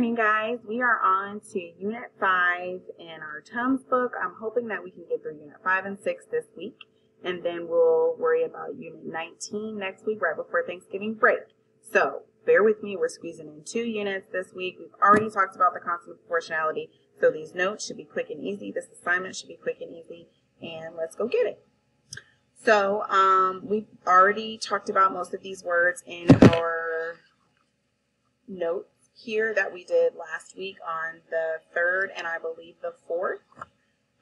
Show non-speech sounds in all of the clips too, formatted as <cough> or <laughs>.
morning, guys. We are on to Unit 5 in our TUMS book. I'm hoping that we can get through Unit 5 and 6 this week, and then we'll worry about Unit 19 next week, right before Thanksgiving break. So, bear with me. We're squeezing in two units this week. We've already talked about the constant of proportionality, so these notes should be quick and easy. This assignment should be quick and easy, and let's go get it. So, um, we've already talked about most of these words in our notes here that we did last week on the third and I believe the fourth.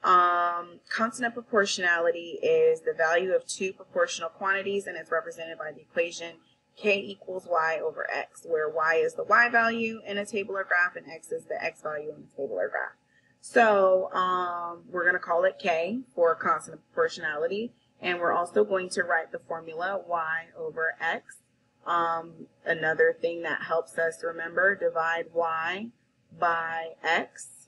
Um, constant proportionality is the value of two proportional quantities and it's represented by the equation k equals y over x, where y is the y value in a tabular graph and x is the x value in a tabular graph. So um, we're going to call it k for constant proportionality, and we're also going to write the formula y over x um, another thing that helps us remember, divide y by x.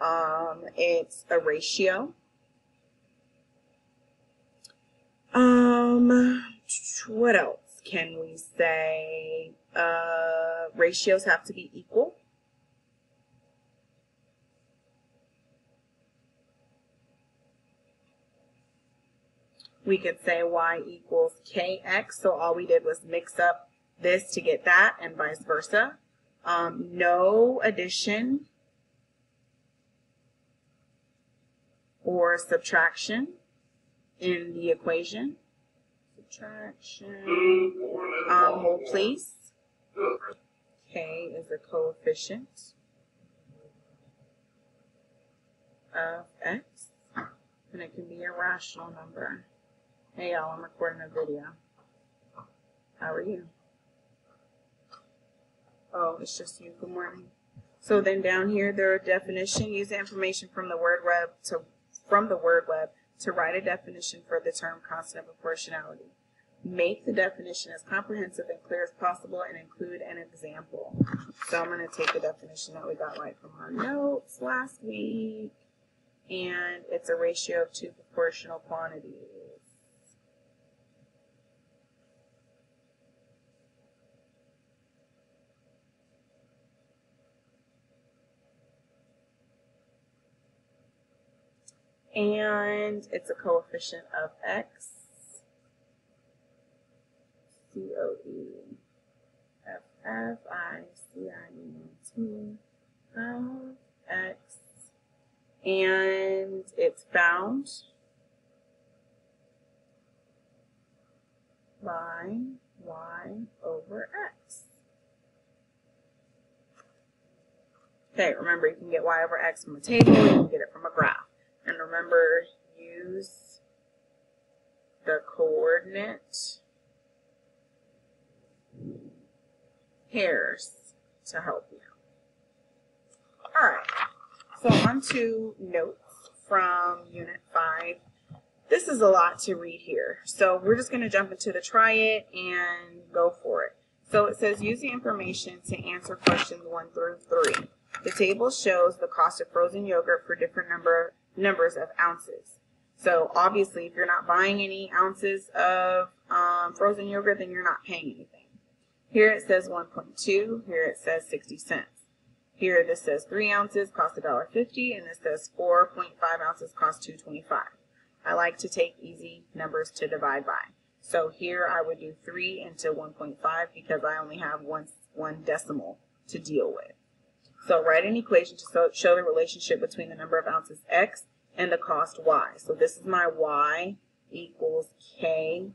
Um, it's a ratio. Um, what else can we say? Uh, ratios have to be equal. We could say y equals kx. So all we did was mix up this to get that and vice versa. Um, no addition or subtraction in the equation. Subtraction, um, hold please. K is a coefficient of x, and it can be a rational number. Hey y'all, I'm recording a video. How are you? Oh, it's just you. Good morning. So then down here, there are definition. Use the information from the word web to from the word web to write a definition for the term constant of proportionality. Make the definition as comprehensive and clear as possible and include an example. So I'm going to take the definition that we got right from our notes last week, and it's a ratio of two proportional quantities. And it's a coefficient of x. C O E F F I C I N T of x, and it's bound by y over x. Okay, remember you can get y over x from a table, you can get it from a graph. And remember, use the coordinate pairs to help you. All right, so on to notes from Unit 5. This is a lot to read here, so we're just going to jump into the try it and go for it. So it says use the information to answer questions 1 through 3. The table shows the cost of frozen yogurt for different number numbers of ounces. So obviously, if you're not buying any ounces of um, frozen yogurt, then you're not paying anything. Here it says 1.2. Here it says 60 cents. Here this says 3 ounces cost $1.50, and this says 4.5 ounces cost $2.25. I like to take easy numbers to divide by. So here I would do 3 into 1.5 because I only have one, one decimal to deal with. So write an equation to show the relationship between the number of ounces x and the cost y. So this is my y equals kx.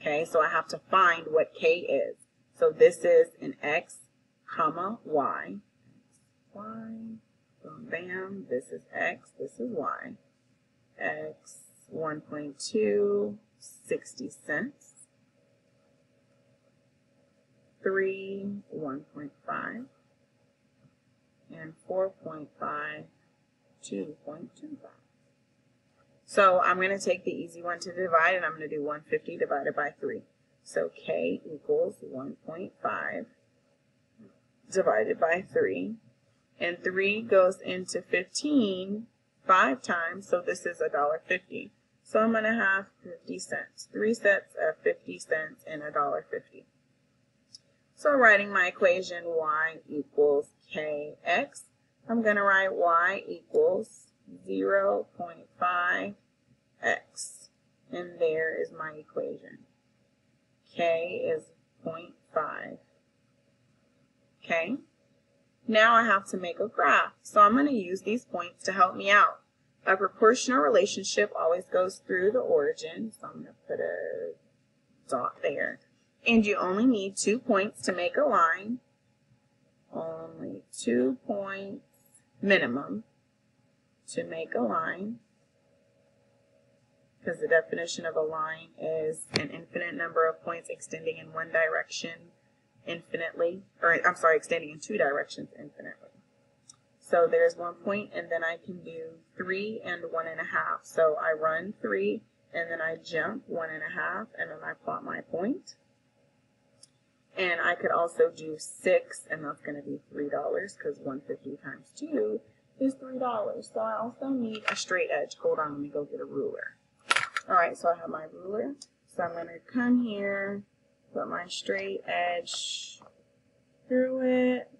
Okay, so I have to find what k is. So this is an x, comma, y. y, boom, bam, this is x, this is y. x, 1.2, 60 cents. 3, 1.5, and 4.5, 2.25. So I'm going to take the easy one to divide, and I'm going to do 150 divided by 3. So K equals 1.5 divided by 3. And 3 goes into 15 five times, so this is $1.50. So I'm going to have 50 cents. Three sets of 50 cents and $1.50. So writing my equation y equals kx, I'm going to write y equals 0.5x. And there is my equation. k is 0.5. Okay. Now I have to make a graph. So I'm going to use these points to help me out. A proportional relationship always goes through the origin. So I'm going to put a dot there. And you only need two points to make a line. Only two points minimum to make a line. Because the definition of a line is an infinite number of points extending in one direction infinitely, or I'm sorry, extending in two directions infinitely. So there's one point, and then I can do three and one and a half. So I run three, and then I jump one and a half, and then I plot my point. And I could also do six, and that's going to be $3 because 150 times 2 is $3. So I also need a straight edge. Hold on, let me go get a ruler. All right, so I have my ruler. So I'm going to come here, put my straight edge through it.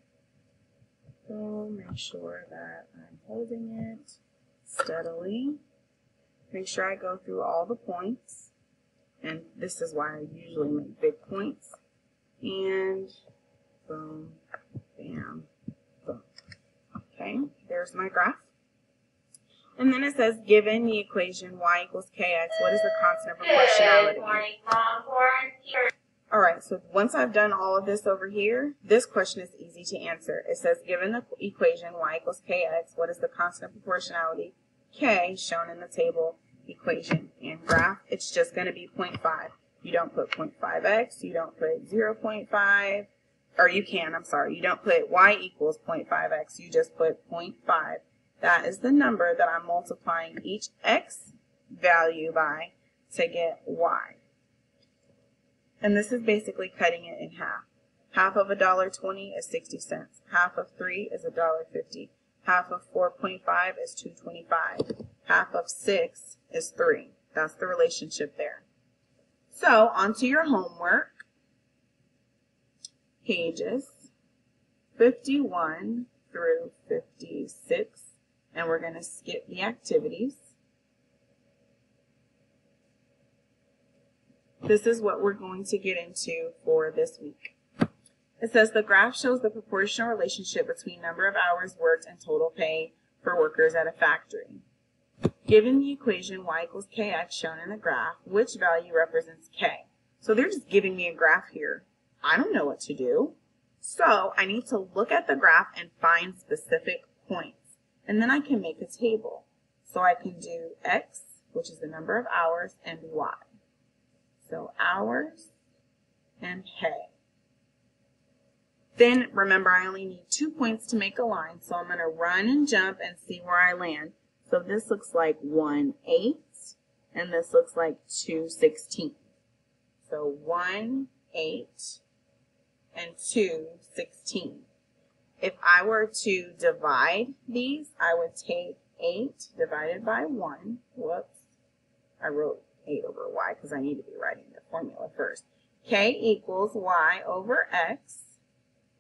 So make sure that I'm holding it steadily. Make sure I go through all the points. And this is why I usually make big points. And boom, bam, boom. Okay, there's my graph. And then it says, given the equation y equals kx, what is the constant of proportionality? All right, so once I've done all of this over here, this question is easy to answer. It says, given the equation y equals kx, what is the constant of proportionality? k, shown in the table equation and graph, it's just going to be 0.5. You don't put 0.5x, you don't put 0.5, or you can, I'm sorry, you don't put y equals 0.5x, you just put 0.5. That is the number that I'm multiplying each x value by to get y. And this is basically cutting it in half. Half of a dollar twenty is sixty cents. Half of three is a dollar fifty. Half of four point five is two twenty five. Half of six is three. That's the relationship there. So onto your homework. Pages fifty one through fifty six. And we're going to skip the activities. This is what we're going to get into for this week. It says the graph shows the proportional relationship between number of hours worked and total pay for workers at a factory. Given the equation y equals kx shown in the graph, which value represents k? So they're just giving me a graph here. I don't know what to do. So I need to look at the graph and find specific points. And then I can make a table. So I can do x, which is the number of hours, and y. So hours and pay. Then remember I only need two points to make a line, so I'm going to run and jump and see where I land. So this looks like 1 8 and this looks like 2 16. So 1 8 and 2 16. If I were to divide these, I would take 8 divided by 1. Whoops. I wrote 8 over y because I need to be writing the formula first. k equals y over x.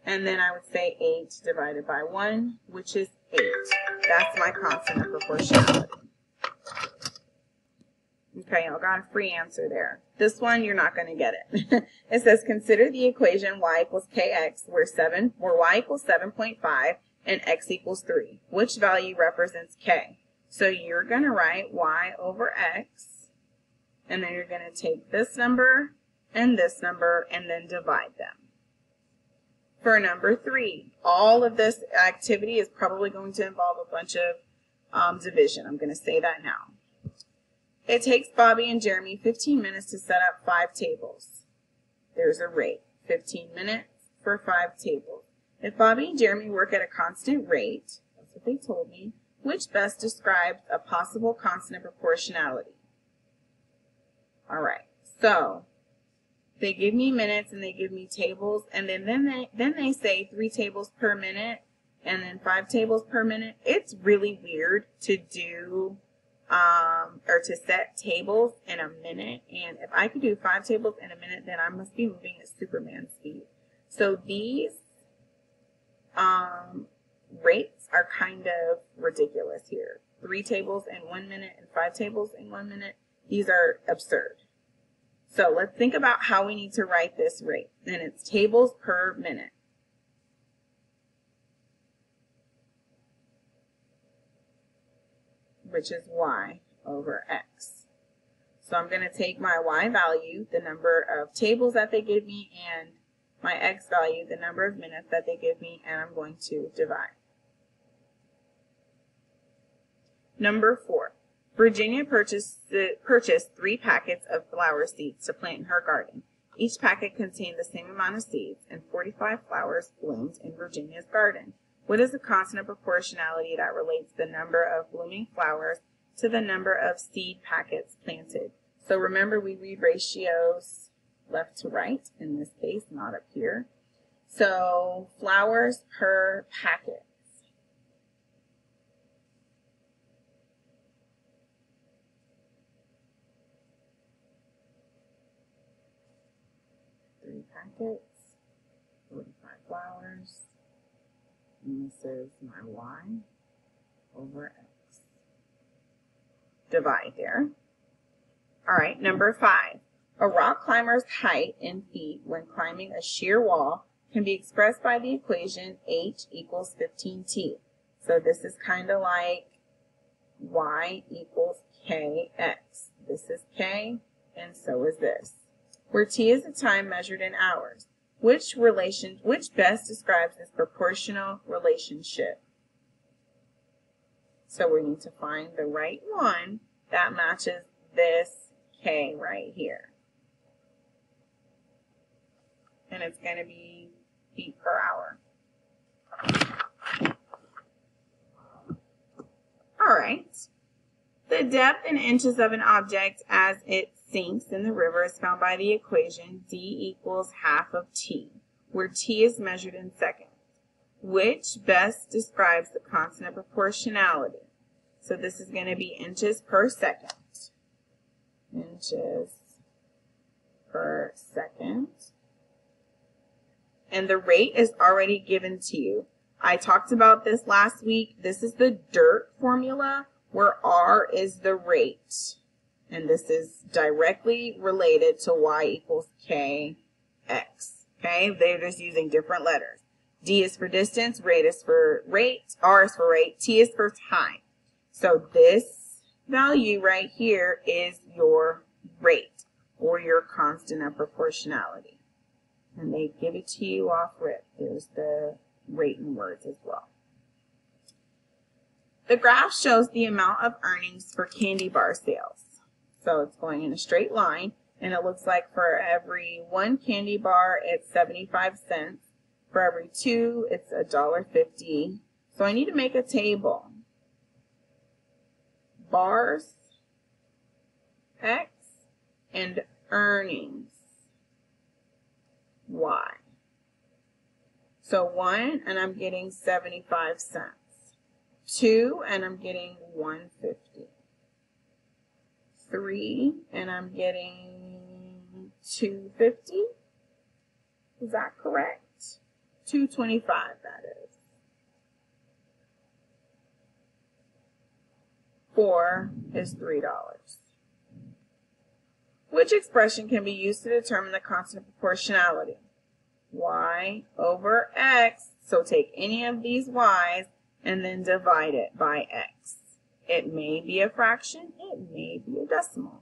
And then I would say 8 divided by 1, which is 8. That's my constant of proportionality. Okay, I got a free answer there. This one, you're not going to get it. <laughs> it says, consider the equation y equals kx where, 7, where y equals 7.5 and x equals 3. Which value represents k? So you're going to write y over x and then you're going to take this number and this number and then divide them. For number three, all of this activity is probably going to involve a bunch of um, division. I'm going to say that now. It takes Bobby and Jeremy 15 minutes to set up five tables. There's a rate, 15 minutes for five tables. If Bobby and Jeremy work at a constant rate, that's what they told me, which best describes a possible constant of proportionality? All right. So they give me minutes and they give me tables and then then they then they say three tables per minute and then five tables per minute. It's really weird to do um, or to set tables in a minute. And if I could do five tables in a minute, then I must be moving at Superman speed. So these um, rates are kind of ridiculous here. Three tables in one minute and five tables in one minute. These are absurd. So let's think about how we need to write this rate. And it's tables per minute. Which is y over x. So I'm going to take my y value, the number of tables that they give me, and my x value, the number of minutes that they give me, and I'm going to divide. Number four, Virginia purchased, purchased three packets of flower seeds to plant in her garden. Each packet contained the same amount of seeds, and 45 flowers bloomed in Virginia's garden. What is the constant of proportionality that relates the number of blooming flowers to the number of seed packets planted? So remember we read ratios left to right in this case, not up here. So flowers per packet. Three packets, 45 flowers, and this is my y over x. Divide there. All right, number five. A rock climber's height in feet when climbing a sheer wall can be expressed by the equation h equals 15t. So this is kind of like y equals kx. This is k, and so is this. Where t is the time measured in hours. Which relation, which best describes this proportional relationship? So we need to find the right one that matches this k right here. and it's going to be feet per hour. All right. The depth in inches of an object as it sinks in the river is found by the equation d equals half of t, where t is measured in seconds, which best describes the constant of proportionality. So this is going to be inches per second. Inches per second and the rate is already given to you. I talked about this last week. This is the DIRT formula where R is the rate. And this is directly related to Y equals KX. Okay, they're just using different letters. D is for distance, rate is for rate, R is for rate, T is for time. So this value right here is your rate or your constant of proportionality and they give it to you off rip. There's the rate in words as well. The graph shows the amount of earnings for candy bar sales. So it's going in a straight line, and it looks like for every one candy bar, it's 75 cents. For every two, it's $1.50. So I need to make a table. Bars, X, and earnings y. So 1 and I'm getting 75 cents. 2 and I'm getting 150. 3 and I'm getting 250. Is that correct? 225 that is. 4 is $3. Which expression can be used to determine the constant proportionality? y over x. So take any of these y's and then divide it by x. It may be a fraction, it may be a decimal.